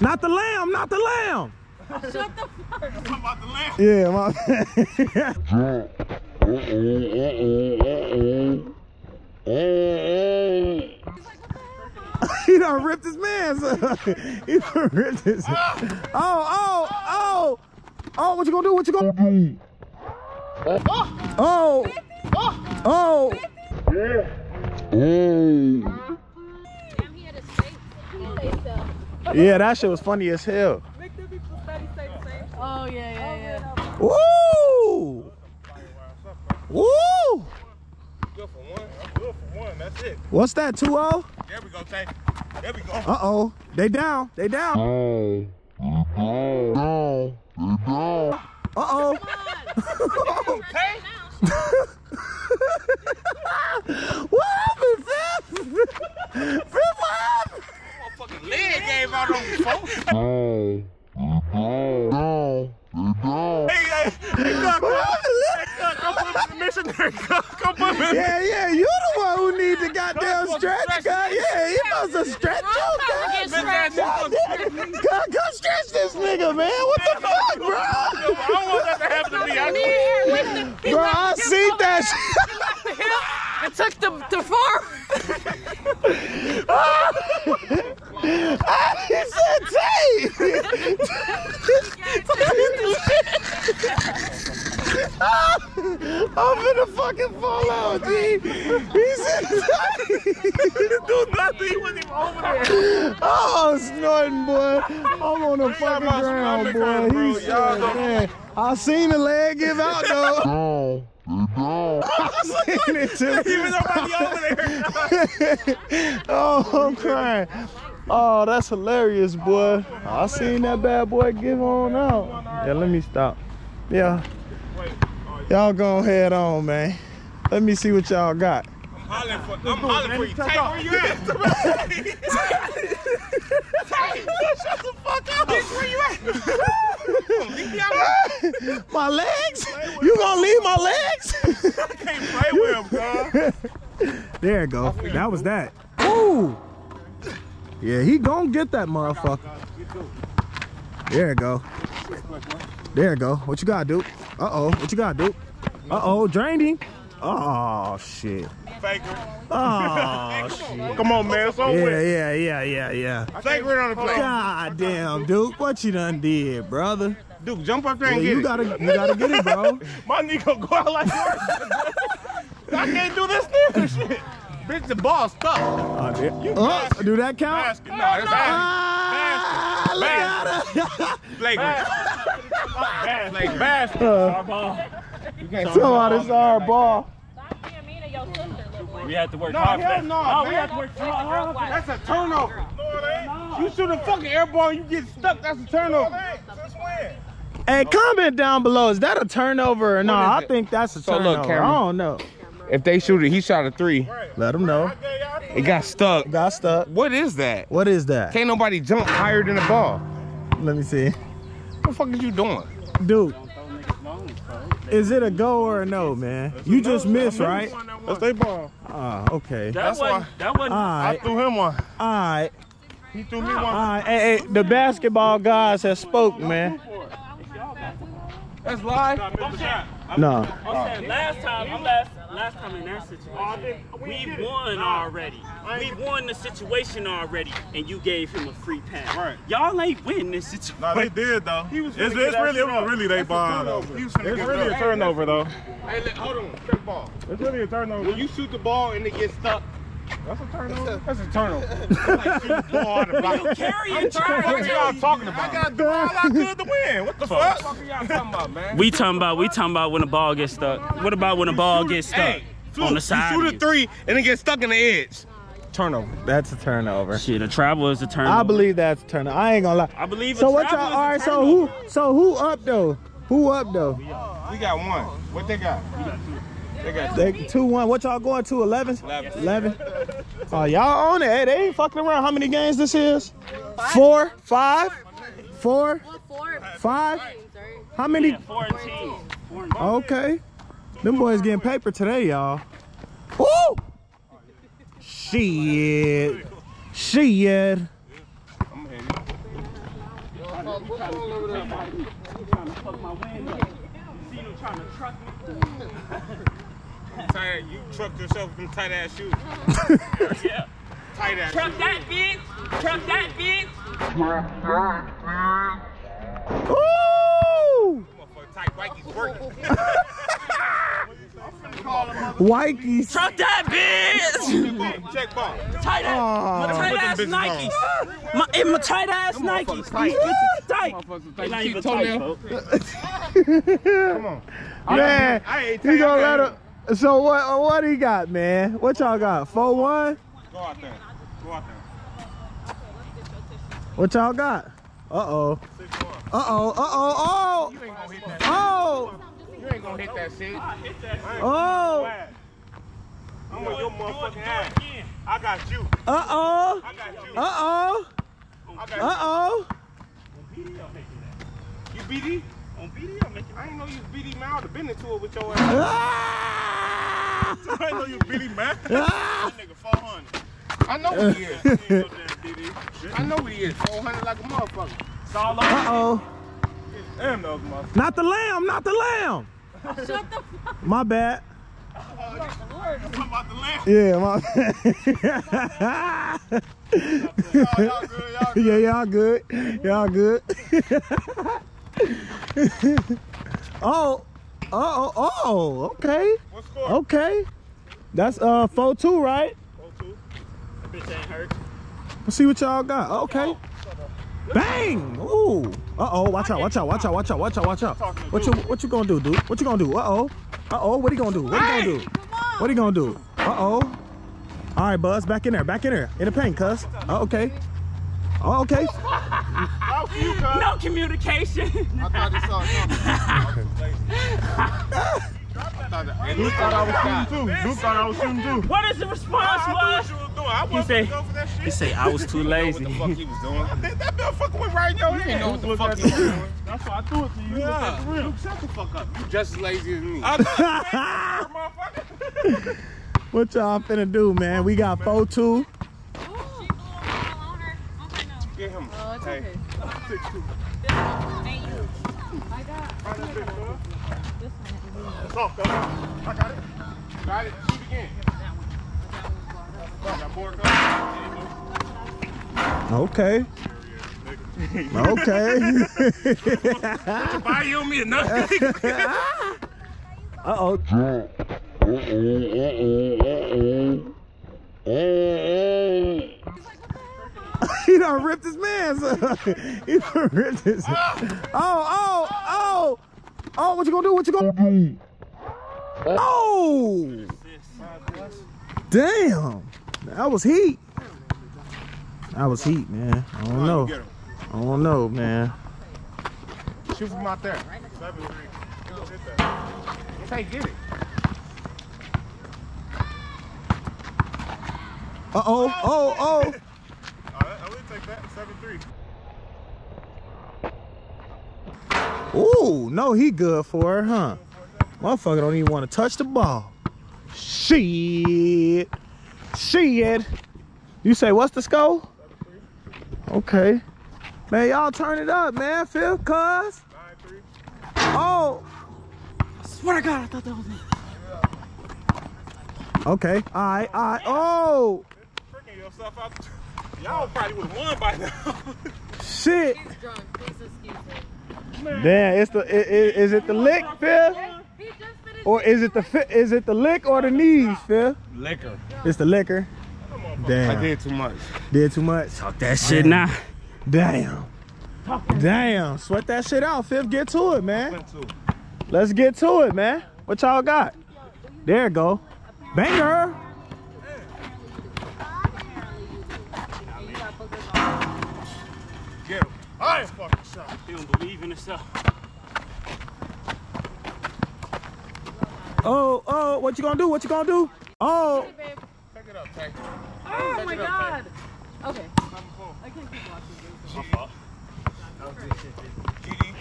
Not the lamb, not the lamb. Shut the fuck up. talking about the lamb. Yeah, my he done ripped his man. he done ripped his. Ah. Oh, oh, oh, oh! What you gonna do? What you gonna do? Ah. Oh, ah. oh! Damn, he had his face. He faced up. Yeah, that shit was funny as hell. Oh, yeah, yeah, yeah. Woo! Woo! Good for one. I'm good for one. That's it. What's that? 2 0? There we go, Tay. There we go. Uh oh. They down. They down. Uh oh. Tay. what happened, Fifth? Fifth, what happened? Motherfucking leg gave out on me, folks. Hey, hey, hey, God, What God, happened? come put him in the missionary. Come, come put him in. Yeah, yeah, you the one who need the goddamn Come stretch, stretch God. Yeah, he supposed to stretch you, God. Stretched. God, damn. God, come stretch this nigga, man. What the fuck, bro? I don't want that to happen to me. I Bro, I see that shit. I took the, the farm. Ah! He said Tay. I'm finna fucking fall out, G. He said Tay. do nothing. He wasn't even over there. Oh, snorting, boy. I'm on the fucking ground, boy. hurt, bro. He Y'all said, man, I seen the leg give out, though. I seen it, too. Even nobody over there. oh, I'm crying. Oh, that's hilarious, boy. I seen that bad boy give on out. Yeah, let me stop. Yeah. Y'all go ahead on, man. Let me see what y'all got. I'm hollering for, I'm hollering for you. Tay, where you at? Tay, shut the fuck up. Bitch, where you at? Leave. My legs? You gonna leave my legs? I can't play with him, girl. There you go. That was that. Ooh. Yeah, he gonna get that motherfucker. There you go. There you go. What you got, Duke? Uh oh. What you got, Duke? Uh oh. Drained him. Oh shit. Faker. Oh shit. Come on, man. It's over Yeah, with. yeah, yeah, yeah, yeah. Faker on the plate. God damn, Duke, what you done did, brother? Duke, jump up there Yeah, and get you it. gotta, you gotta get it, bro. My nigga go out like that. I can't do this nigga shit. Bitch, the ball stuck. Oh, uh, yeah. Oh, do that count? Basket. No, it's ah, look at her. Flagrant. Like basket. You can't Somebody saw our ball. We have to work No, hard for hell that. no, Oh, we man. have to work hard for that. That's a turnover. You shoot a fucking air ball and you get stuck. That's a turnover. Hey, comment down below. Is that a turnover or no? What is I it? think that's a So turnover. look, Cameron. I don't know. If they shoot it, he shot a three. Let them know. It got stuck. Got stuck. What is that? What is that? Can't nobody jump higher than the ball. Let me see. What the fuck is you doing? Dude, is it a go or a no, man? You just missed, right? That's their ball. Ah, okay. That That's wasn't, why- that wasn't, All I threw him one. all right, He threw me one. right. Hey, hey, the basketball guys have spoke, man. That's live. No. I'm saying last time, I'm last, last time in that situation, oh, we won already. We won the situation already, and you gave him a free pass. Right. Y'all ain't win this situation. No, they did though. He was it's it's really, it was really they That's a turnover. He was finna It's really a turnover though. Hey, let- hold on. Check ball. It's really a turnover. When you shoot the ball and it gets stuck, That's a turnover. that's a turnover. Like shooting the ball out the block. You carrying What are y'all talking about? I got to do all I could to win. What the fuck? What are y'all talking about, man? We talking about, we talking about when the ball gets stuck. What about when the ball gets stuck Hey, on the you side? shoot of a three and it gets stuck in the edge. Turnover. That's a turnover. Shit, a travel is a turn. I believe that's a turnover. I ain't gonna lie. I believe. So a what y'all? is All right. So who? So who up though? Who up though? We got one. What they got? They got They two one. What y'all going to? Eleven. Eleven. Eleven. Oh, y'all on it. Hey, they ain't fucking around. How many games this is? Four, five, four, Well, four five. games, right? How many? Yeah, 14. Okay. Them boys getting paper today, y'all. Woo! Shit. Shit. What's all over there? You trying to fuck my wind up. See him trying to truck me. Tight, you trucked yourself with them tight ass shoes. Yeah. Tight ass Truck shoes. that bitch. Truck that bitch. Ooh! Motherfucker tight Vikings working. Wikes. Truck that bitch. Check ball. Tight ass. Aw. My tight ass Put them bitches Nikes. My, in my tight ass Nikes. motherfuckers tight. These bitches tight. Motherfuckers They tight. not Keep even toenail. tight, folks. Come on. Man, I ain't he take- gonna I let can't- him. So what? What he got, man? What y'all got? Four one. Go out there. Go out there. What y'all got? Uh oh. Six one. Uh oh. Uh oh. You ain't gonna hit that. Oh. You ain't gonna hit that shit. Oh. Oh. I'm on your motherfucking ass. again. I got you. Uh oh. I got you. Uh oh. I got Uh oh. you. You BD? On BD, I'm making I ain't know you BD man. I would have been into it with your ass. Ah! I ain't know you BD man. Ah! That nigga 400. I know who he is. You ain't no damn BD. I know who he is. 400 like a motherfucker. It's all over. Uh oh. Damn those motherfuckers. Not the lamb. Not the lamb. Shut the fuck My bad. Talking about the lamb. Yeah, my. Y'all, y'all good. Y'all good. yeah, y'all good. Y'all good. oh, oh, oh, oh, okay, okay. That's uh four two, right? Oh, two. That bitch ain't hurt. Let's see what y'all got. Okay. Bang! Ooh. Uh oh. Watch out. Watch out. Watch out. Watch out. Watch out. Watch out. What you What you gonna do, dude? What you gonna do? Uh oh. Uh oh. What he gonna do? What he gonna do? What he gonna do? Uh oh. All right, Buzz. Back in there. Back in there. In the paint, cuz. Oh, okay. Oh, okay. You. No communication. I thought he saw something. I thought that. And Luke thought I was God. Too. Luke thought I was shooting too. what is the response ah, I knew was? what you was doing. I wasn't say- gonna go for that shit. He say I was too lazy. What the fuck he was doing? That, that motherfucker went right in your You head. didn't know what the fuck he was doing. That's why I threw it to you. Yeah. real. Luke, shut the fuck up. You just as lazy as me. I thought motherfucker. What y'all finna do, man? We got four two. She blew all on her. Okay, no. Get him. Oh, it's Hey. okay. Six two. Ain't you. I got. Right that bitch, bro. This one. Soft, though. I got it. Got it. Shoot again. I got four cups. Okay. Okay. Buy you me nothing. Uh oh. he done ripped his man's. he done ripped his. Oh, oh, oh, oh! What you gonna do? What you gonna do? Oh! Damn! That was heat. That was heat, man. I don't know. I don't know, man. Shoot from out there. Seven three. You gonna hit that. Say get it. Uh oh, oh, oh. All right, I will take that. Seven Ooh, no, he good for her, huh? Motherfucker don't even want to touch the ball. Shit. Shit. You say, what's the score? Okay. Man, y'all turn it up, man. Fifth, cuz. Oh. Swear to God, I thought that was me. Okay. All right, all right. Oh. Freaking yourself out. Y'all probably would have won by now. Shit. He's drunk. Please excuse him. Damn, it's the, i- i- is it the lick, Fifth? He just finished. Or is it the, fi- is it the lick or the knees, Fifth? Liquor. It's the liquor. Damn. I did too much. Did too much. Talk that shit now. Damn. Damn. Sweat that shit out, Fifth. Get to it, man. Let's get to it, man. What y'all got? There it go. Banger. Get him. I. He don't believe in himself. Oh, oh, what you gonna do? What you gonna do? Oh, Babe. Take it up, Tay. Oh Take my up, god. Okay. I can't keep watching this. My fault. That was good shit. GD.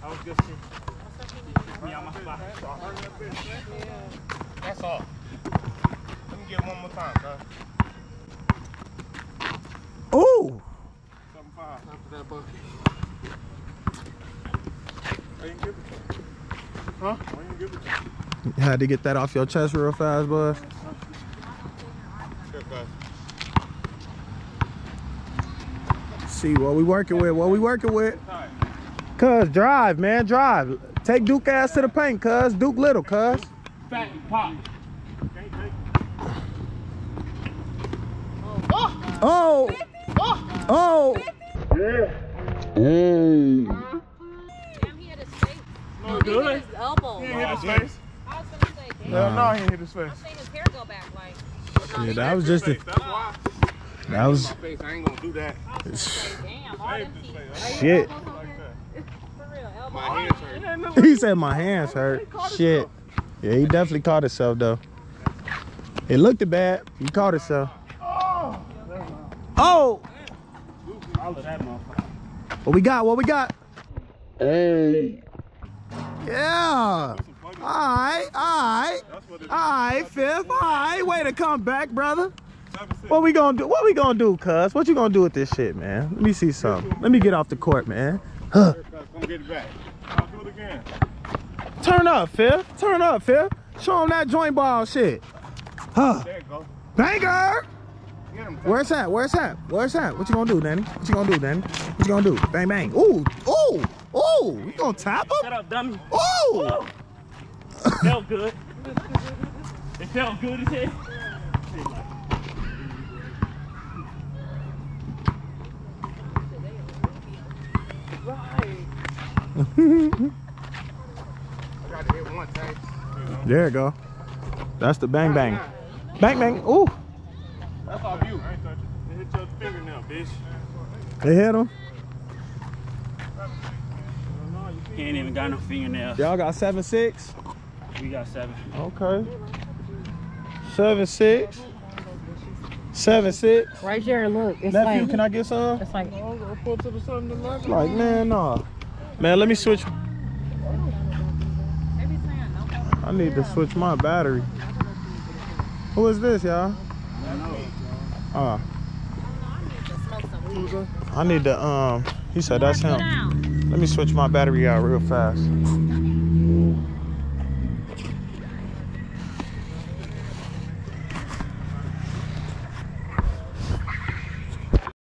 That was good shit. Me out my spot. That's all. Let me get it one more time, bro. ooh. Seven five. After that bucket. Give it. Huh? Give it. Had to get that off your chest real fast, bud. See what we working with, what we working with. Cuz, drive, man, drive. Take Duke ass to the paint, cuz. Duke little, cuz. Fat pop. Oh! Oh! Damn, he had his face. No, He hit his elbow. He hit his face. I was gonna say, damn. Hell no, he hit his I face. seen his hair go back like. Yeah, that was just a, that was Face, I ain't gonna do that. Damn, all them shit. For real, elbow. My hands hurt. He said my hands hurt. Shit. Yeah, he definitely caught himself though. It looked bad. He caught himself. Oh! oh! All of that motherfucker. What we got? What we got? Hey. Yeah. Alright, alright. That's what it is. Alright, fifth. Alright, way to come back, brother. What we gonna do? What we gonna do, cuz? What you gonna do with this shit, man? Let me see something. Let me get off the court, man. Huh. Come get it back. I'll do it again. Turn up, fifth. Turn up, fifth. Show him that joint ball shit. Huh. There you go. Banger! Get him. Where's that? Where's that? Where's that? What you gonna do, Danny? What you gonna do, Danny? What you gonna do? Bang, bang. Ooh, ooh, ooh. You gonna tap Shut him? up, dummy. Ooh. felt good. It felt good as hell. I got to hit one. There you go. That's the bang, bang. Bang, bang. Ooh. That's off you. I ain't touching. It hit your fingernail, bitch. They hit him. He ain't even got no fingernails. Y'all got seven six. We got seven. Okay. Seven six. Seven six. Right here, look. It's Nephew, like can I get some? it's like Pull to the sun to left. Like, man, nah. Man, let me switch. Maybe saying no. I need to switch my battery. Who is this, y'all? Uh, I need to, um, he said that's him. Let me switch my battery out real fast.